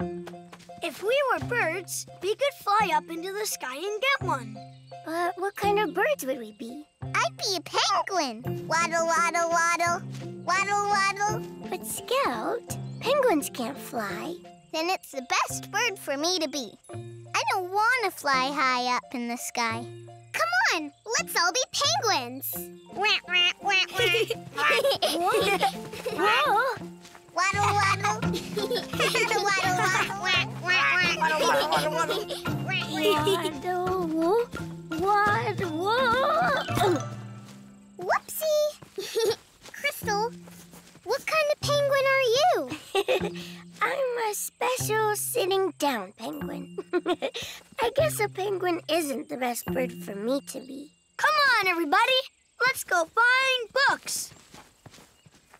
If we were birds, we could fly up into the sky and get one. But what kind of birds would we be? I'd be a penguin. Waddle, waddle, waddle. Waddle, waddle. But Scout, penguins can't fly. Then it's the best bird for me to be. I don't want to fly high up in the sky. Come on, let's all be penguins. Waddle, waddle. Whoopsie. Crystal, what kind of penguin are you? I'm a special sitting down penguin. I guess a penguin isn't the best bird for me to be. Come on, everybody. Let's go find.